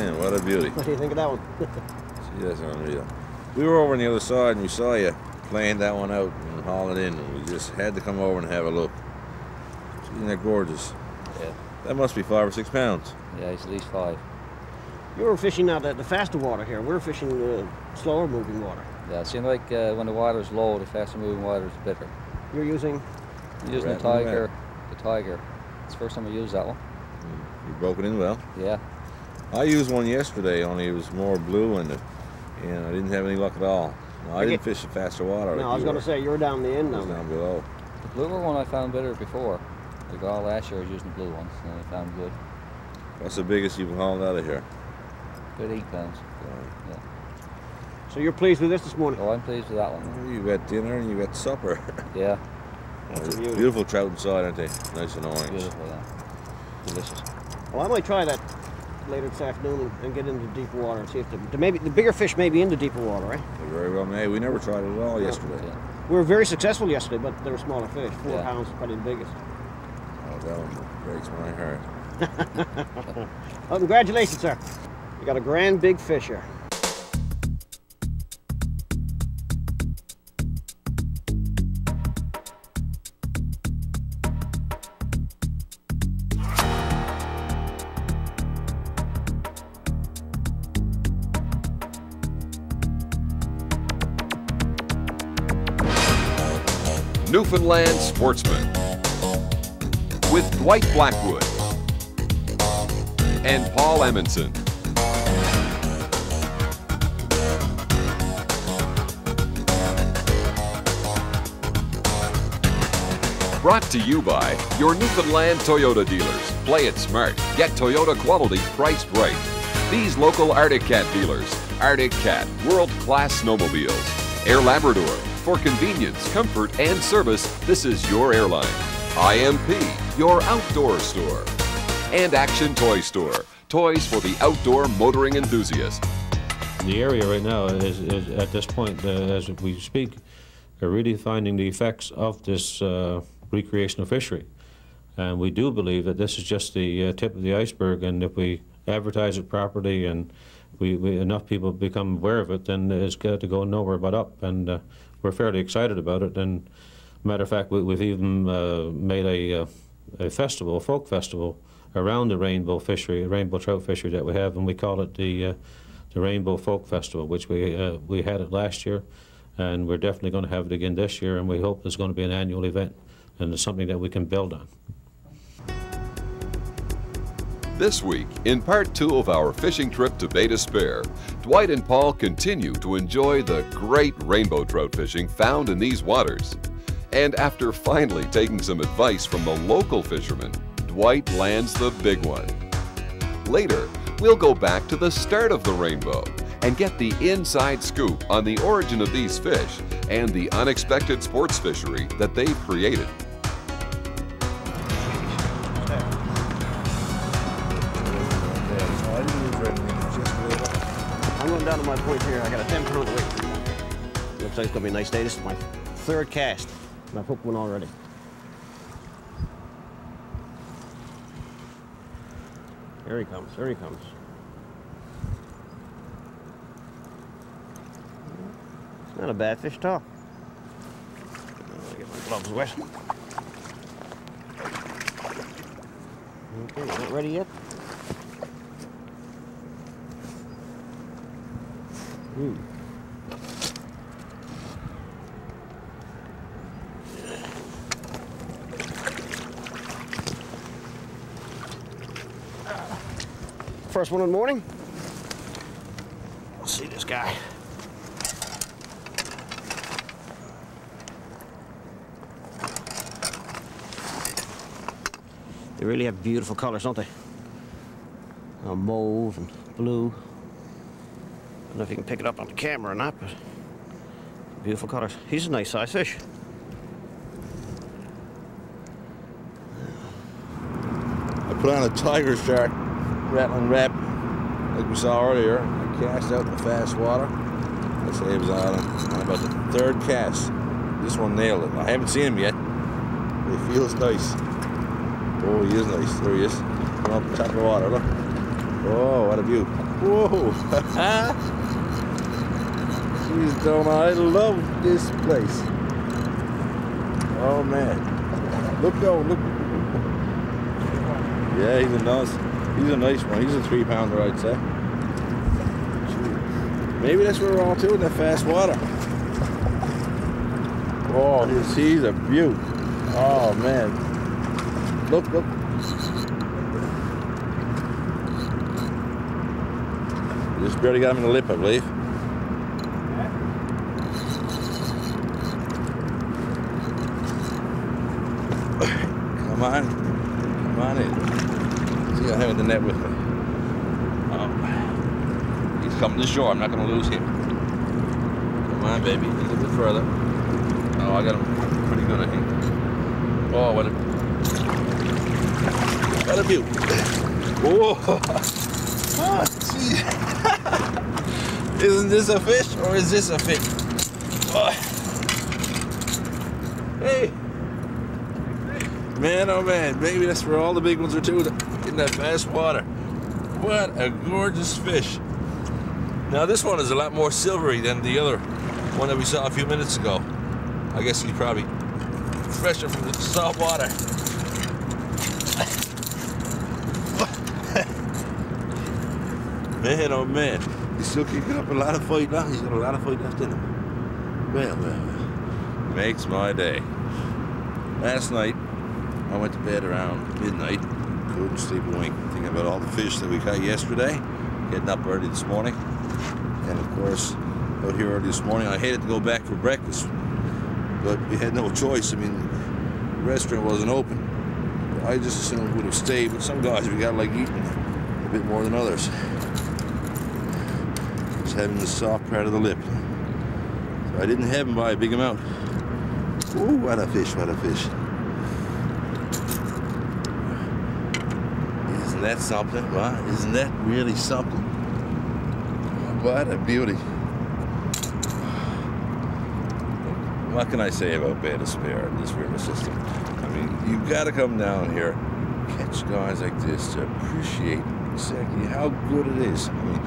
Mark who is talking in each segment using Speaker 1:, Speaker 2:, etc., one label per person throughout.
Speaker 1: Man, what a beauty.
Speaker 2: What do you think of that one?
Speaker 1: See, that's unreal. We were over on the other side and we saw you playing that one out and hauling in, and we just had to come over and have a look. Isn't that gorgeous?
Speaker 3: Yeah.
Speaker 1: That must be five or six pounds.
Speaker 3: Yeah, it's at least five.
Speaker 2: You were fishing out the, the faster water here. We're fishing uh, slower moving water.
Speaker 3: Yeah, it seems like uh, when the water is low, the faster moving water is better.
Speaker 2: You're using
Speaker 3: I'm using the Tiger. The Tiger. It's the first time I used that one.
Speaker 1: You broke it in well.
Speaker 3: Yeah.
Speaker 1: I used one yesterday, only it was more blue and, and I didn't have any luck at all. No, I
Speaker 2: Okay.
Speaker 1: didn't fish the faster water.
Speaker 2: No,
Speaker 1: like
Speaker 2: I was going to say you're down the end
Speaker 1: I was
Speaker 2: now.
Speaker 1: down below.
Speaker 3: The bluer one I found better before. Like all last year I was using the blue ones and I found good.
Speaker 1: What's the biggest you've hauled out of here?
Speaker 3: Good eight pounds.
Speaker 2: So you're pleased with this this morning?
Speaker 3: Oh, I'm pleased with that one.
Speaker 1: You've got dinner and you've got supper.
Speaker 3: Yeah,
Speaker 2: That's a beauty.
Speaker 1: Beautiful trout inside, aren't they? Nice and orange.
Speaker 3: beautiful, yeah. Delicious.
Speaker 2: Well, I might try that later this afternoon and, get into deeper water and see if the, the maybe the bigger fish may be in the deeper water, right?
Speaker 1: They're very well may. We never tried it at all yesterday.
Speaker 3: Yeah.
Speaker 2: We were very successful yesterday, but they were smaller fish. Four
Speaker 3: Yeah.
Speaker 2: pounds, probably the biggest.
Speaker 1: Oh, that one breaks my heart.
Speaker 2: Well, congratulations, sir. You got a grand big fish here.
Speaker 4: Newfoundland Sportsman with Dwight Blackwood and Paul Amundson. Brought to you by your Newfoundland Toyota dealers. Play it smart. Get Toyota quality priced right. These local Arctic Cat dealers. Arctic Cat, world class snowmobiles. Air Labrador. For convenience, comfort, and service, this is your airline. IMP, your outdoor store. And Action Toy Store. Toys for the outdoor motoring enthusiast.
Speaker 5: The area right now is, is at this point, uh, as we speak, are really finding the effects of this uh, recreational fishery. And we do believe that this is just the uh, tip of the iceberg, and if we advertise it properly and we, we, enough people become aware of it, then it's got to go nowhere but up. And uh, we're fairly excited about it. And matter of fact, we, we've even uh, made a, uh, a festival, a folk festival, around the rainbow fishery, rainbow trout fishery that we have, and we call it the uh, the Rainbow Folk Festival, which we uh, we had it last year, and we're definitely going to have it again this year, and we hope it's going to be an annual event, and it's something that we can build on.
Speaker 4: This week, in part two of our fishing trip to Bay d'Espoir, Dwight and Paul continue to enjoy the great rainbow trout fishing found in these waters. And after finally taking some advice from the local fishermen, Dwight lands the big one. Later, we'll go back to the start of the rainbow and get the inside scoop on the origin of these fish and the unexpected sports fishery that they've created.
Speaker 2: My point here. I got a 10 pound weight. Looks like it's to be a nice day. This is my third cast. And I've hooked one already. There he comes. There he comes. It's not a bad fish at all. I'll get my gloves wet. Okay, not ready yet. Hmm. First one in the morning. Let's see this guy. They really have beautiful colors, don't they? Mauve and blue. I don't know if you can pick it up on the camera or not, but beautiful colors. He's a nice size fish.
Speaker 1: I put on a tiger shark rattling rap like we saw earlier. I cast out in the fast water. I say it was on, on about the third cast. This one nailed it. I haven't seen him yet. But he feels nice. Oh, he is nice. There he is. Come up the top of the water. Look. Oh, what a view. Whoa. Jeez, don't I love this place. Oh man. Look though, look. Yeah, he's a nice, he's a nice one. He's a three pounder, I'd say. Maybe that's where we're all to in that fast water. Oh, he's a beaut. Oh man. Look, look. Just barely got him in the lip, I believe. Come on. Come on in. See, I have the net with me. Oh. He's coming to shore. I'm not going to lose him. Come on, baby. A little bit further. Oh, I got him pretty good, I think. Oh, what a... What a beaut. Whoa. Oh. Isn't this a fish or is this a fish? Oh. Hey. Man, oh man, maybe that's where all the big ones are too, in that fast water. What a gorgeous fish. Now this one is a lot more silvery than the other one that we saw a few minutes ago. I guess he's probably fresher from the salt water. Man, oh man, he's still kicking up a lot of fight now. He's got a lot of fight left in him. Well, well, well. Makes my day. Last night, I went to bed around midnight. Couldn't sleep a wink, thinking about all the fish that we caught yesterday. Getting up early this morning. And of course, out here early this morning, I hated to go back for breakfast. But we had no choice. I mean, the restaurant wasn't open. I just assumed we would have stayed, but some guys we got like eating a bit more than others. Having the soft part of the lip. So I didn't have him by a big amount. Ooh, what a fish, what a fish. Isn't that something? Isn't that really something? What a beauty. What can I say about Bay d'Espoir in this river system? I mean, you've got to come down here, catch guys like this to appreciate exactly how good it is. I mean,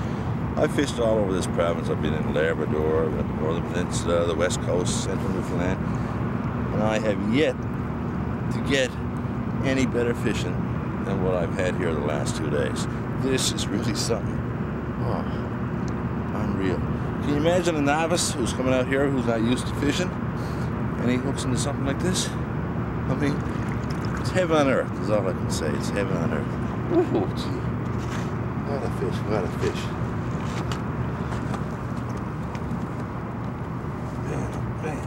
Speaker 1: I fished all over this province. I've been in Labrador, the Northern Peninsula, the West Coast, Central Newfoundland, and I have yet to get any better fishing than what I've had here the last two days. This is really something. Oh, unreal. Can you imagine a novice who's coming out here who's not used to fishing and he hooks into something like this? I mean, it's heaven on earth, is all I can say. It's heaven on earth. Ooh, gee. What a fish, what a fish. Man, oh man.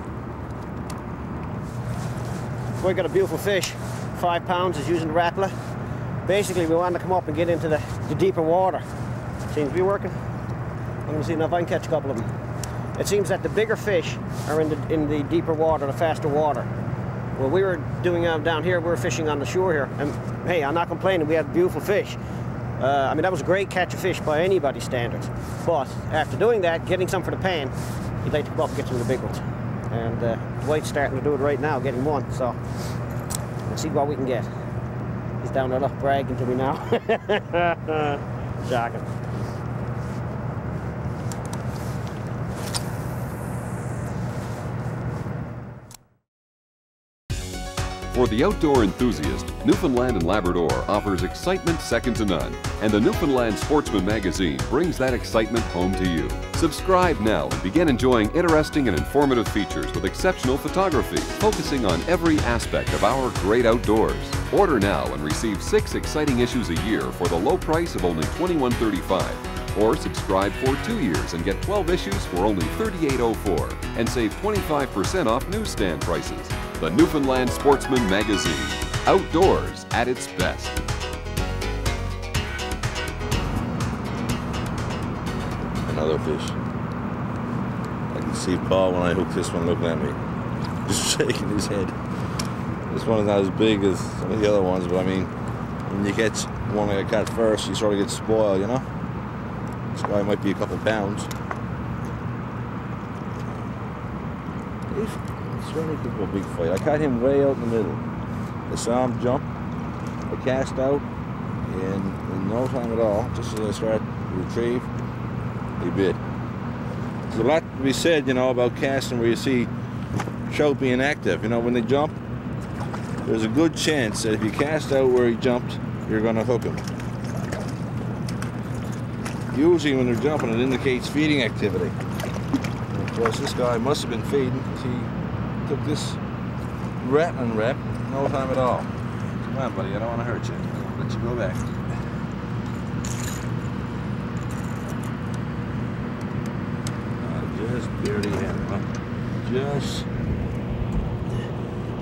Speaker 2: We got a beautiful fish, five pounds, is using the rattler. Basically, we want to come up and get into the, the deeper water. Seems to be working. I'm to see if I can catch a couple of them. It seems that the bigger fish are in the in the deeper water, the faster water. Well, we were doing uh, down here, we were fishing on the shore here, and hey, I'm not complaining. We had beautiful fish. Uh, I mean, that was a great catch of fish by anybody's standards. But after doing that, getting some for the pan, you'd like to go up and get some of the big ones. And uh, Dwight's starting to do it right now, getting one. So let's see what we can get. He's down there, look, bragging to me now. Shocking.
Speaker 4: For the outdoor enthusiast, Newfoundland and Labrador offers excitement second to none, and the Newfoundland Sportsman magazine brings that excitement home to you. Subscribe now and begin enjoying interesting and informative features with exceptional photography, focusing on every aspect of our great outdoors. Order now and receive six exciting issues a year for the low price of only $21.35. Or subscribe for two years and get 12 issues for only $38.04 and save 25% off newsstand prices. The Newfoundland Sportsman Magazine. Outdoors at its best.
Speaker 1: Another fish. I can see Paul when I hook this one looking at me. Just shaking his head. This one is not as big as some of the other ones, but I mean, when you catch one like I caught first, you sort of get spoiled, you know? This guy might be a couple pounds. Certainly took a big fight. I caught him way out in the middle. I saw him jump. I cast out, and in no time at all, just as I start retrieve, he bit. There's a lot to be said, you know, about casting where you see trout being active. You know, when they jump, there's a good chance that if you cast out where he jumped, you're going to hook him. Usually when they're jumping, it indicates feeding activity. Of course, this guy must have been feeding he took this rattling rap no time at all. Come on, buddy, I don't want to hurt you. I'll let you go back. Uh, just barely had him, huh? Just,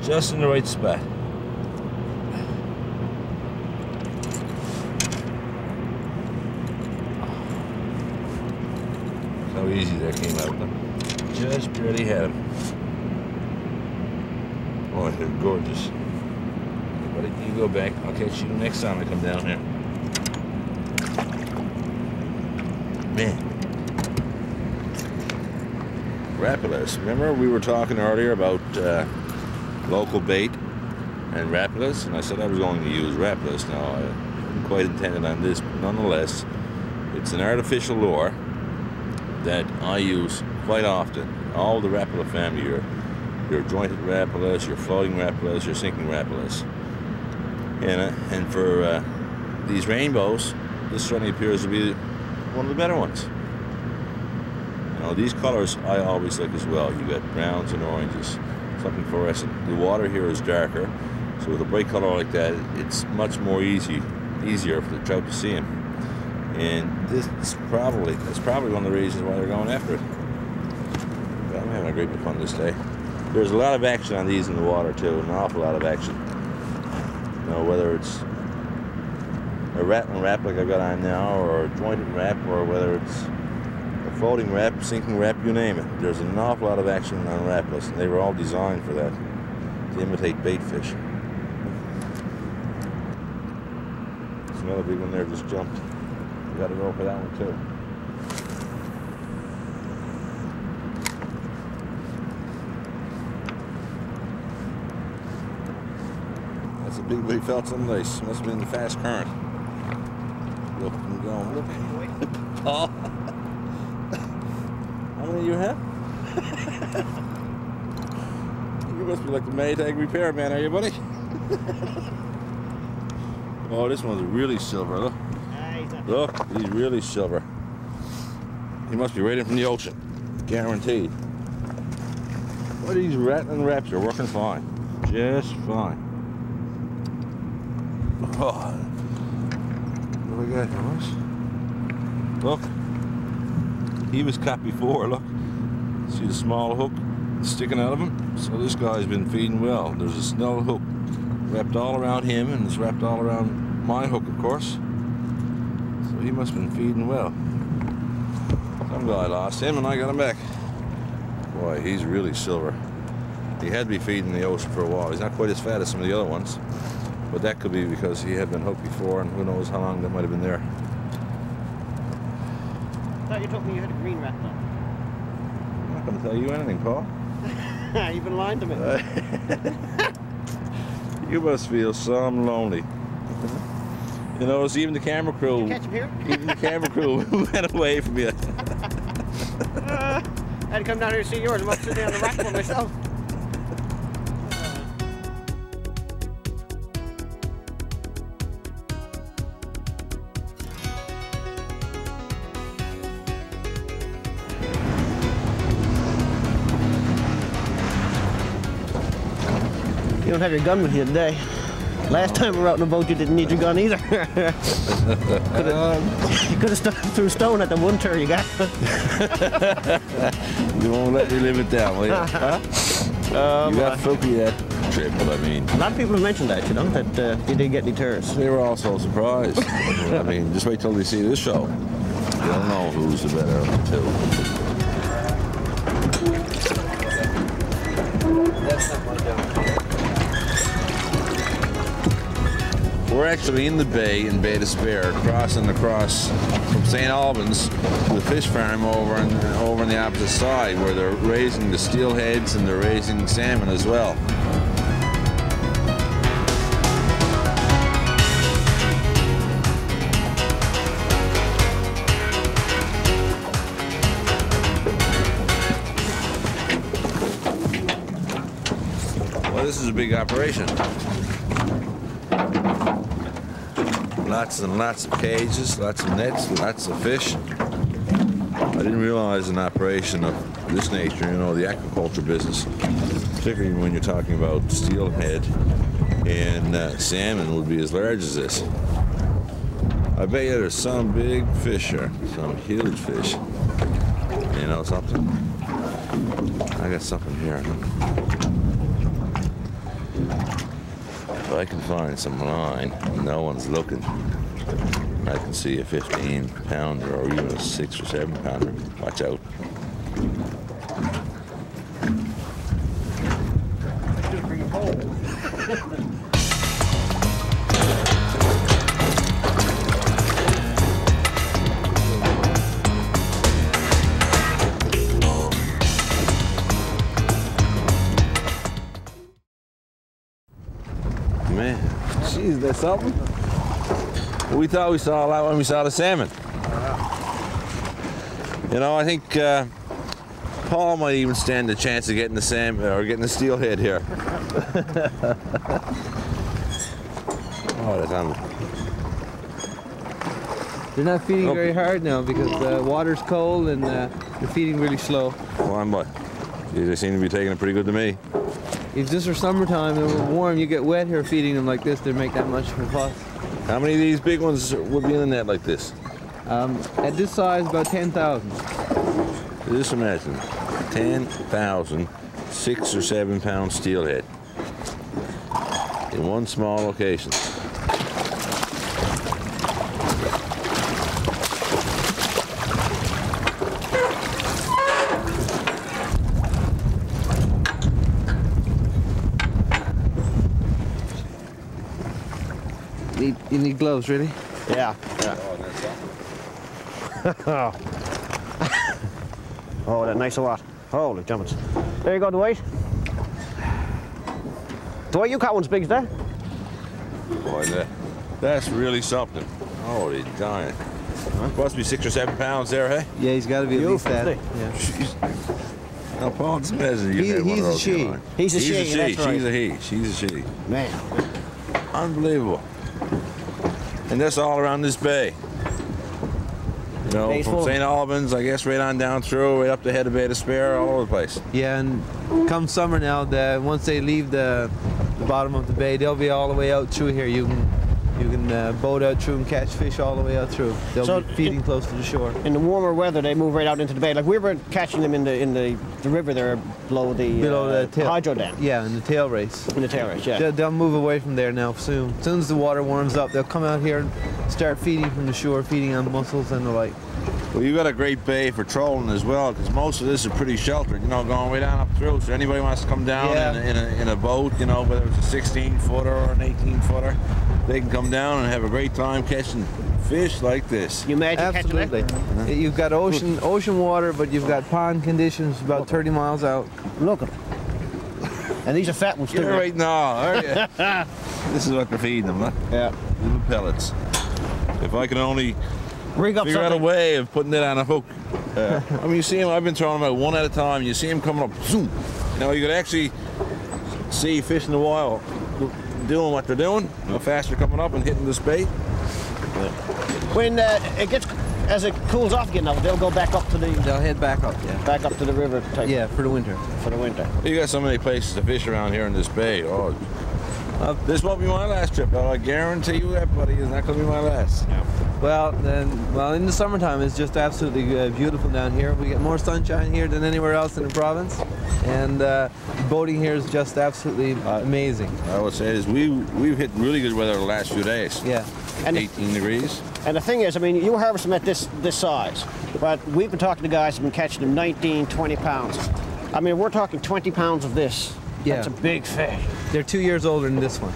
Speaker 1: just in the right spot. How easy that came out. Just barely had him. Oh, they're gorgeous. Buddy, you go back. I'll catch you next time I come down here. Man. Rapalas. Remember we were talking earlier about uh, local bait and Rapalas, and I said I was going to use Rapalas. Now, I didn't quite intended on this, but nonetheless, it's an artificial lure that I use quite often. All the Rapala family, your, your jointed Rapalas, your floating Rapalas, your sinking Rapalas. And, uh, and for uh, these rainbows, this certainly appears to be one of the better ones. Know, these colors I always like as well. You got browns and oranges, something fluorescent. The water here is darker, so with a bright color like that, it's much more easy, easier for the trout to see them. And this is probably that's probably one of the reasons why they're going after it. But I'm having a great fun this day. There's a lot of action on these in the water too, an awful lot of action. You know, whether it's a rattling rap like I've got on now, or a jointed rap, or whether it's a floating rap, sinking rap, you name it. There's an awful lot of action on Rapalas, and they were all designed for that, to imitate bait fish. There's another big one there just jumped. We got to go for that one too. That's a big big felt the ice. Must have been the fast current. Look, I'm going. Look. Paul. How many you have? you must be like the Maytag repairman, are you, buddy? oh, this one's really silver. Look. Look, he's really silver. He must be right in from the ocean. Guaranteed. Well, these rattling raps are working fine. Just fine. Oh. What do we? Look. He was caught before, look. See the small hook sticking out of him? So this guy's been feeding well. There's a snell hook wrapped all around him and it's wrapped all around my hook, of course. So he must have been feeding well. Some guy lost him and I got him back. Boy, he's really silver. He had to be feeding the ocean for a while. He's not quite as fat as some of the other ones. But that could be because he had been hooked before and who knows how long that might have been there.
Speaker 2: I thought you told me you had a green rat though.
Speaker 1: I'm not going to tell you anything, Paul.
Speaker 2: You've been lying to me.
Speaker 1: You must feel some lonely. You know, it's even the camera crew.
Speaker 2: You catch him here?
Speaker 1: Even the camera crew went away from you.
Speaker 2: Uh, I had to come down here to see yours. I'm up sitting on the rack for myself. You don't have your gun with you today. Last time we were out in the boat, you didn't need your gun either. Um. you could have st- threw a stone at the one turn you got.
Speaker 1: You won't let me live it down, will you? Huh? Um, you got uh, filthy that trip, but I mean,
Speaker 2: A lot of people have mentioned that, you know, that uh, you didn't get any turns.
Speaker 1: they were all so surprised. I mean, just wait till they see this show. You'll know who's the better of the two. We're actually in the bay in Bay d'Espoir, crossing across from St. Alban's to the fish farm over on, over on the opposite side, where they're raising the steelheads and they're raising salmon as well. Well, this is a big operation. Lots and lots of cages, lots of nets, lots of fish. I didn't realize an operation of this nature, you know, the aquaculture business, particularly when you're talking about steelhead and uh, salmon would be as large as this. I bet you there's some big fish here, some huge fish. You know something? I got something here. I can find some line, no one's looking. I can see a 15 pounder or even a six or seven pounder. Watch out. Man, jeez, there's something. We thought we saw a lot when we saw the salmon. You know, I think uh, Paul might even stand a chance of getting the salmon or getting the steelhead here. oh, that's on.
Speaker 6: They're not feeding
Speaker 1: Okay.
Speaker 6: very hard now because the water's cold and uh, they're feeding really slow.
Speaker 1: Come on, boy. Gee, They seem to be taking it pretty good to me.
Speaker 6: If this were summertime and we're warm, you get wet here feeding them like this, they make that much of a fuss.
Speaker 1: How many of these big ones would be in the net like this?
Speaker 6: Um, at this size, about 10,000.
Speaker 1: Just imagine 10,000 six or seven pound steelhead in one small location.
Speaker 6: You need gloves, really?
Speaker 2: Yeah. yeah. oh, that nice a lot. Holy jumpers. There you go, Dwight. Dwight, you caught one as big as that?
Speaker 1: Boy, that, that's really something. Holy giant. Must be six or seven pounds there, hey?
Speaker 6: Yeah, he's got to be at
Speaker 2: You,
Speaker 6: least that. Yeah.
Speaker 1: Jeez. Now, Paul, it's amazing
Speaker 6: He-
Speaker 1: had one
Speaker 6: he's a she.
Speaker 2: He's a
Speaker 1: He's
Speaker 2: she,
Speaker 1: a she.
Speaker 2: right.
Speaker 1: She's a he. She's a she.
Speaker 2: Man.
Speaker 1: Unbelievable. And that's all around this bay. You know,
Speaker 2: Bay's
Speaker 1: from. St. Alban's, I guess, right on down through, right up the head of Bay d'Espoir, all over the place.
Speaker 6: Yeah, and come summer now, the, once they leave the, the bottom of the bay, they'll be all the way out through here. You can you can uh, boat out through and catch fish all the way out through. They'll
Speaker 2: So
Speaker 6: be feeding
Speaker 2: it-
Speaker 6: close to the shore.
Speaker 2: In the warmer weather, they move right out into the bay. Like we were catching them in the in the, the river there below the,
Speaker 6: Below
Speaker 2: uh,
Speaker 6: the tail.
Speaker 2: hydro dam.
Speaker 6: Yeah, in the tail race.
Speaker 2: In the terrace, yeah.
Speaker 6: They'll, they'll move away from there now soon. As soon as the water warms up, they'll come out here and start feeding from the shore, feeding on mussels and the like.
Speaker 1: Well, you've got a great bay for trolling as well, because most of this is pretty sheltered, you know, going way down up through. So anybody wants to come down
Speaker 6: Yeah.
Speaker 1: in, a, in, a, in a boat, you know, whether it's a 16 footer or an 18 footer, they can come down and have a great time catching fish like this.
Speaker 2: You imagine
Speaker 6: Absolutely.
Speaker 2: catching that?
Speaker 6: You've got ocean ocean water, but you've got pond conditions about 30 miles out.
Speaker 2: Look at them. And these are fat ones too.
Speaker 1: You're right now, are you? this is what they're feeding them, huh?
Speaker 2: Yeah.
Speaker 1: Little pellets. If I could only
Speaker 2: Rig up
Speaker 1: figure out a way of putting it on a hook. Uh, I mean, you see them. I've been throwing them out one at a time. You see them coming up. Zoom. Now you could actually see fish in the wild doing what they're doing. How fast they're coming up and hitting this bait.
Speaker 2: When uh, it gets, as it cools off again, now they'll go back up to the
Speaker 6: They'll head back up, yeah.
Speaker 2: back up to the river type
Speaker 6: Yeah, for the winter.
Speaker 2: for the winter.
Speaker 1: You got so many places to fish around here in this bay. Oh, uh, this won't be my last trip. though. I guarantee you that, buddy. It's not going to be my last.
Speaker 6: Well, then, well, in the summertime, it's just absolutely uh, beautiful down here. We get more sunshine here than anywhere else in the province, and uh, boating here is just absolutely amazing.
Speaker 1: I would say is we we've hit really good weather the last few days.
Speaker 6: Yeah.
Speaker 2: And
Speaker 1: 18 degrees.
Speaker 2: And the thing is, I mean, you harvest them at this this size, but we've been talking to guys who've been catching them 19, 20 pounds. I mean, we're talking 20 pounds of this.
Speaker 6: Yeah.
Speaker 2: That's a big fish.
Speaker 6: They're two years older than this one.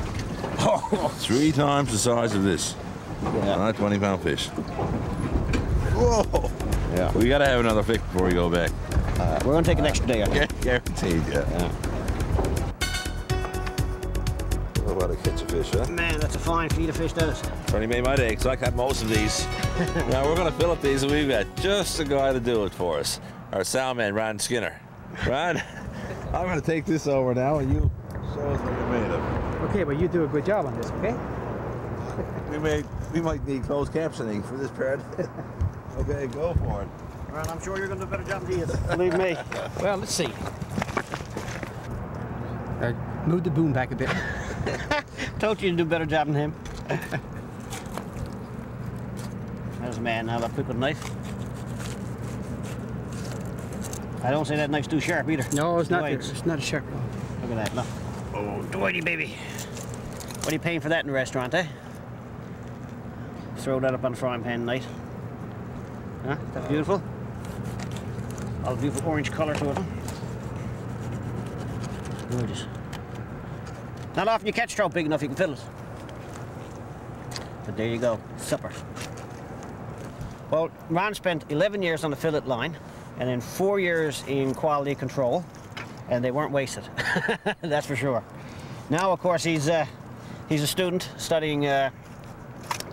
Speaker 1: Three times the size of this.
Speaker 2: Yeah.
Speaker 1: Not 20 pound fish. Whoa.
Speaker 2: Yeah.
Speaker 1: We got to have another fish before we go back.
Speaker 2: Uh, we're gonna take an extra day. I think.
Speaker 1: Guaranteed, yeah. Oh, what a catch a fish, huh?
Speaker 2: Man, that's a fine feed of fish, that is.
Speaker 1: Only made my day, because I caught most of these. now we're going to fill up these, and we've got just the guy to do it for us. Our sound man, Ron Skinner. Ron, I'm going to take this over now, and you Show us what you're made of.
Speaker 7: Okay, well, you do a good job on this, okay?
Speaker 1: We may, we might need closed captioning for this part. okay, go for it.
Speaker 2: Well, I'm sure you're going to do a better job than he is. Believe me.
Speaker 7: Well, let's see. Uh, move the boom back a bit.
Speaker 2: Told you to do a better job than him. There's a man now that quick with a knife. I don't say that knife's too sharp either.
Speaker 7: No, it's not. It's not a sharp one.
Speaker 2: Look at that, look. Oh, Dwighty, baby. What are you paying for that in the restaurant, eh? Throw that up on the frying pan tonight. Huh? That's beautiful. All beautiful orange colour to it. Gorgeous. Not often you catch trout big enough you can fill it. But there you go, supper. Well, Ron spent 11 years on the fillet line and then four years in quality control, and they weren't wasted. That's for sure. Now, of course, he's, uh, he's a student studying uh,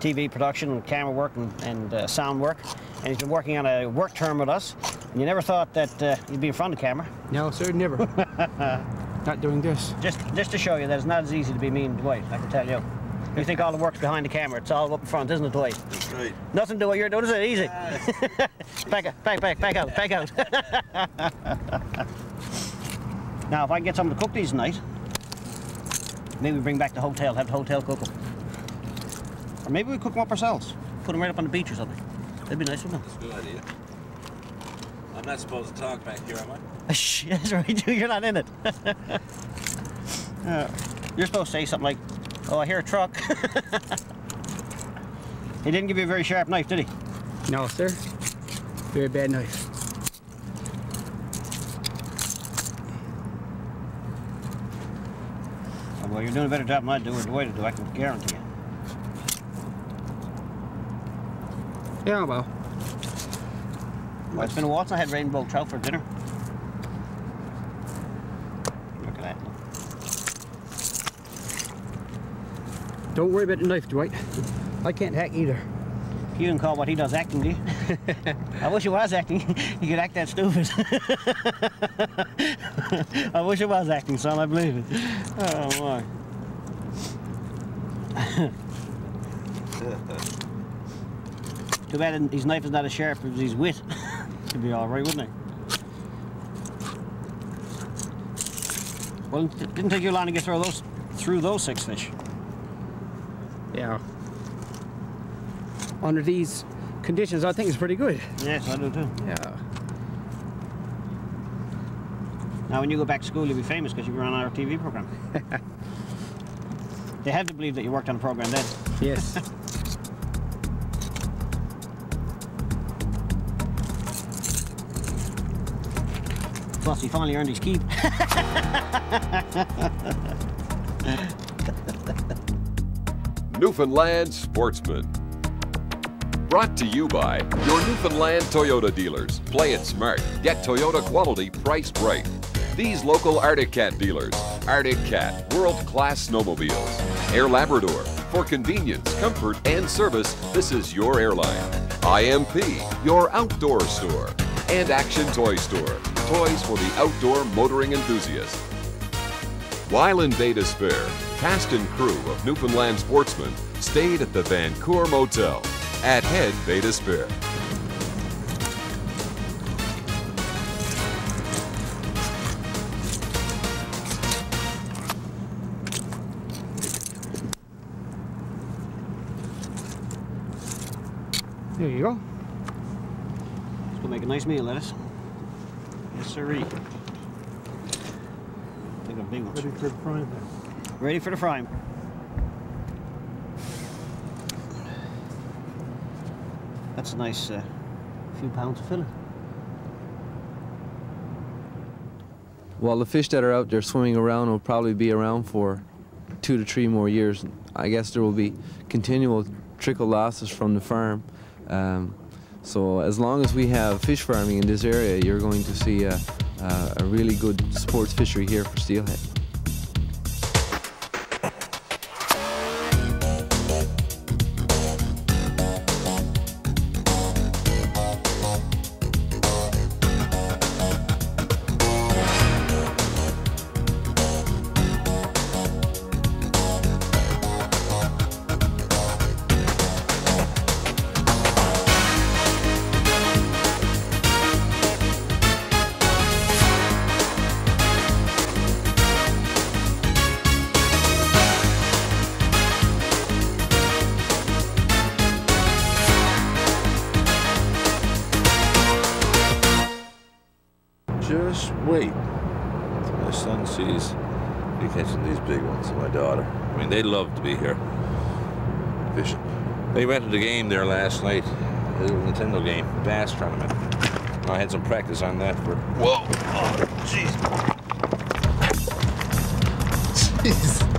Speaker 2: TV production and camera work and, and uh, sound work, and he's been working on a work term with us. And you never thought that uh, you'd be in front of the camera.
Speaker 7: No, sir, never. not doing this.
Speaker 2: Just, just to show you that it's not as easy to be me and Dwight, I can tell you. You think all the work's behind the camera. It's all up in front, isn't it, Dwight?
Speaker 1: That's right.
Speaker 2: Nothing to do what you're doing, is it? Easy. back, out, back, back, back out, back out. now, if I can get someone to cook these tonight, maybe we bring back the hotel, have the hotel cook them. Or maybe we cook them up ourselves. Put them right up on the beach or something. That'd be nice, wouldn't it?
Speaker 1: Good idea. I'm not supposed to talk back here, am I?
Speaker 2: Shh, That's right, you're not in it. Uh, you're supposed to say something like, oh, I hear a truck. he didn't give you a very sharp knife, did he?
Speaker 7: No, sir. Very bad knife.
Speaker 2: Oh, well, you're doing a better job than I do or Dwight will do, I can guarantee you.
Speaker 7: Yeah, well.
Speaker 2: Well, it's been a while since I had rainbow trout for dinner. Look at that.
Speaker 7: Don't worry about the knife, Dwight. I can't hack either.
Speaker 2: You can call what he does acting, do you? I wish it was acting. you could act that stupid. I wish it was acting, son. I believe it. Oh, my. Too bad his knife is not as sharp as his wit. He'd be all right, wouldn't he? Well, it didn't take you long to get through those through those six fish.
Speaker 7: Yeah. Under these conditions, I think it's pretty good.
Speaker 2: Yes, I do too.
Speaker 7: Yeah.
Speaker 2: Now, when you go back to school, you'll be famous because you were on our TV program. they have to believe that you worked on a program then.
Speaker 7: Yes.
Speaker 2: Plus, he finally earned his keep.
Speaker 4: Newfoundland Sportsman. Brought to you by your Newfoundland Toyota dealers. Play it smart. Get Toyota quality priced right. These local Arctic Cat dealers. Arctic Cat, world-class snowmobiles. Air Labrador. For convenience, comfort, and service, this is your airline. IMP, your outdoor store. And Action Toy Store. Toys for the outdoor motoring enthusiast. While in Bay d'Espoir, cast and crew of Newfoundland Sportsman stayed at the Vancour Motel at Head Bay Despair.
Speaker 7: there you go.
Speaker 2: Let's go make a nice meal, lettuce. Yes, sirree. Take a big one.
Speaker 7: Ready for the frying pan.
Speaker 2: Ready for the frying. That's a nice uh, few pounds of fillet.
Speaker 6: Well, the fish that are out there swimming around will probably be around for two to three more years. I guess there will be continual trickle losses from the farm. Um, so as long as we have fish farming in this area, you're going to see a, a, really good sports fishery here for steelhead.
Speaker 1: Love to be here fishing. They went to the game there last night, the Nintendo game, bass tournament. I had some practice on that for. Whoa! Oh, jeez! Jeez!